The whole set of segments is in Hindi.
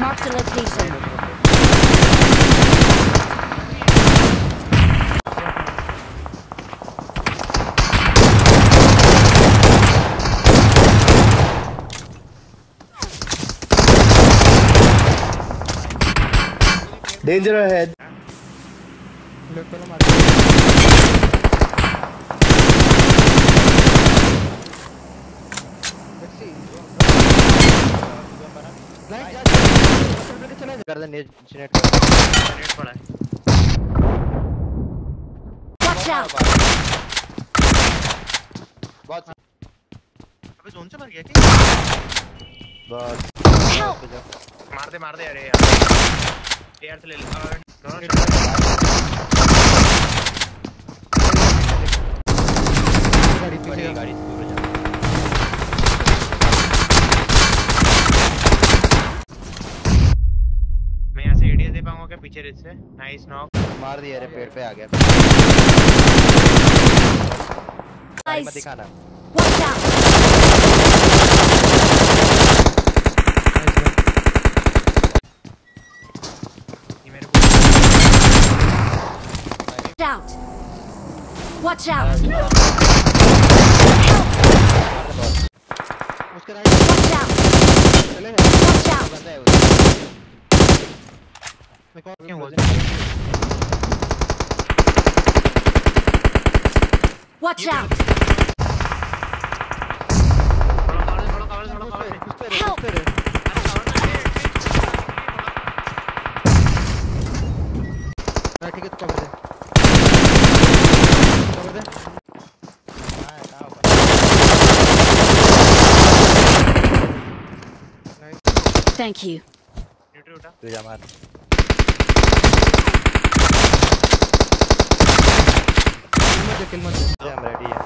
Marked a location. Danger ahead. कर दे नेट नेट नेट पड़ा है। वॉच आउट बहुत अबे जोन से मर गया क्या? बस मार दे मार दे अरे यार। एयर से ले ले। रेस से नाइस नॉक मार दिया रे पेड़ पे आ गया गाड़ी मत Nice. दिखाना Watch out! ये मेरे को Watch out! Watch out! उसके राइट Watch out! चले Watch out! बंदा उधर मैं कौन क्या हुआ? Watch out! Help! कुछ तेरे हाँ, ठीक है तो कवर दे कवर दे Thank you. न्यूट्री उठा तू जा मार दे किल मत दे हम रेडी है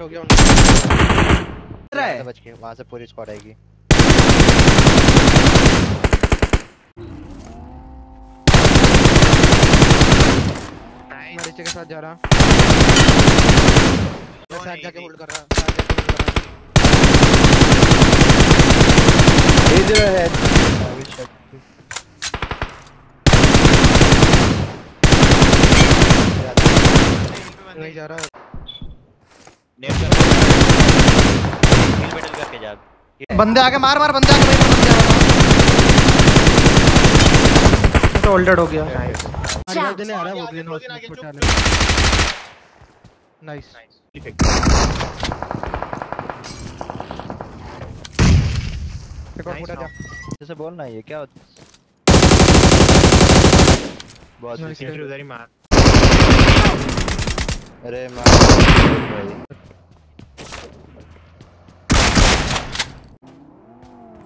हो गया। रहा है बच के वहाँ से पूरी स्क्वाड आएगी। मैं के साथ जा रहा। जाके होल्ड कर रहा. I will check. नहीं जा रहा नेट कर हिल बैटल करके जा। बंदे आके मार मार बंदे आके मेरे बंदे आके तो होल्डेड हो गया! देने आ रहा है वो ग्रीन हाउस में छोटा नाइस जैसे बोल ना ये क्या होता बहुत उधर ही मार अरे मार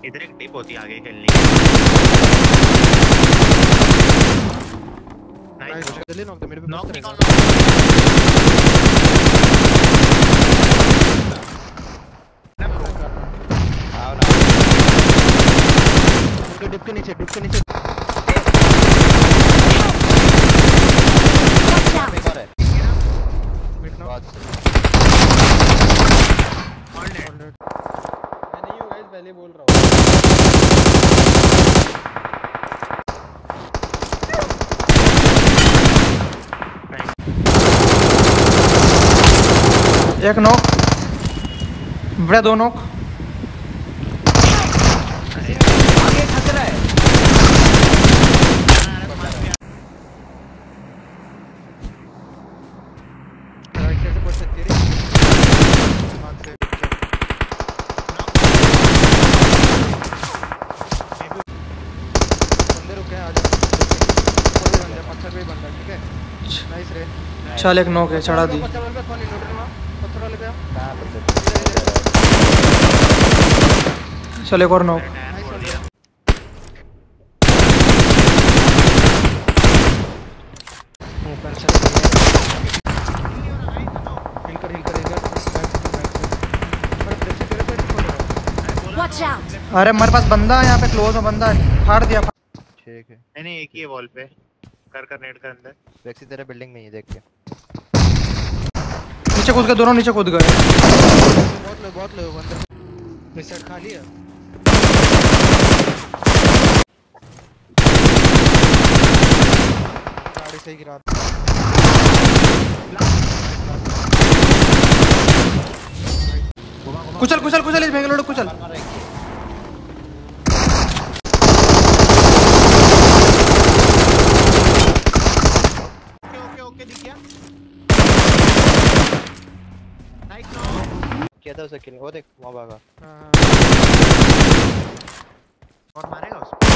इधर एक टिप होती है आगे खेलने की। नाइस जल्दी नॉक दे मेरे पे नॉक निकाल करेगा आओ ना उनके डिप के नीचे डिप के नीचे Watch out! एक और है मिट नॉक बहुत ऑल डेड मैं नहीं हूँ गाइस पहले बोल रहा हूँ एक नॉक बड़ा दो नॉक आगे खतरा है राइट साइड से पुश सकती है हाथ से बंदे रुके हैं आजा कोई भी बंदा पत्थर पे ही बंदा ठीक है नाइस रे चल एक नॉक है चढ़ा दी। चल एक और नॉक। कर कर कर है out! अरे हमारे पास बंदा है यहाँ पे क्लोज में बंदा है। फाड़ दिया। एक है। नहीं नहीं एक ही है वॉल पे। कर कर नेट के अंदर। वैक्सी तेरे बिल्डिंग में ही देख के। नीचे कूद गए दोनों नीचे कूद गए। बहुत बहुत गाड़ी से गिरा कुचल कुचल कुचल इस बेंगलोर कुचल ओके ओके ओके दिख गया नाइस नो किया था उसे किल वो देख वहाँ भागा हाँ। और मारेगा उसको